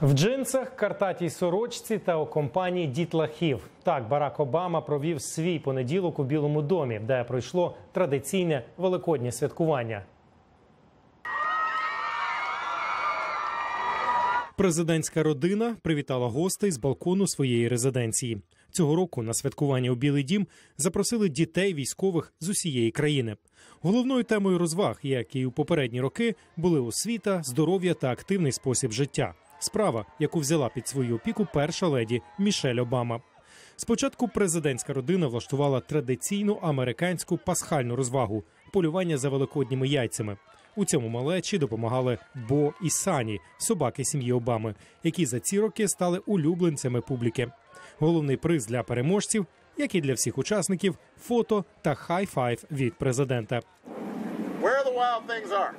В джинсах, картатій сорочці та у компанії дітлахів. Так Барак Обама провів свій понеділок у Білому домі, де пройшло традиційне великоднє святкування. Президентська родина привітала гостей з балкону своєї резиденції. Цього року на святкування у Білий Дім запросили дітей військових з усієї країни. Головною темою розваг, як і у попередні роки, були освіта, здоров'я та активний спосіб життя. Справа, яку взяла під свою опіку перша леді Мішель Обама. Спочатку президентська родина влаштувала традиційну американську пасхальну розвагу полювання за великодніми яйцями. У цьому малечі допомагали Бо і Сані, собаки сім'ї Обами, які за ці роки стали улюбленцями публіки. Головний приз для переможців, як і для всіх учасників, фото та хай-файв від президента. Where the wild things are.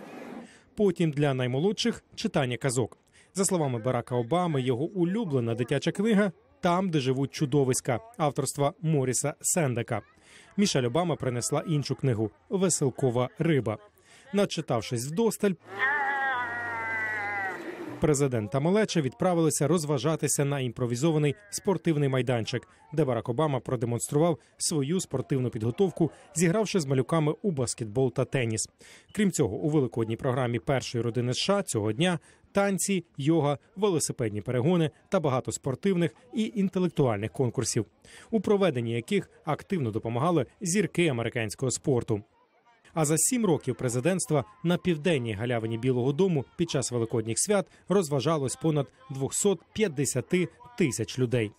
Потім для наймолодших читання казок. За словами Барака Обами, його улюблена дитяча книга Там, де живуть чудовиська авторства Моріса Сендека. Мішель Обама принесла іншу книгу Веселкова риба. Начитавшись вдосталь, президент та малеча відправилися розважатися на імпровізований спортивний майданчик, де Барак Обама продемонстрував свою спортивну підготовку, зігравши з малюками у баскетбол та теніс. Крім цього, у великодній програмі першої родини США цього дня танці, йога, велосипедні перегони та багато спортивних і інтелектуальних конкурсів, у проведенні яких активно допомагали зірки американського спорту. А за сім років президентства на південній галявині Білого Дому під час великодніх свят розважалось понад 250 тисяч людей.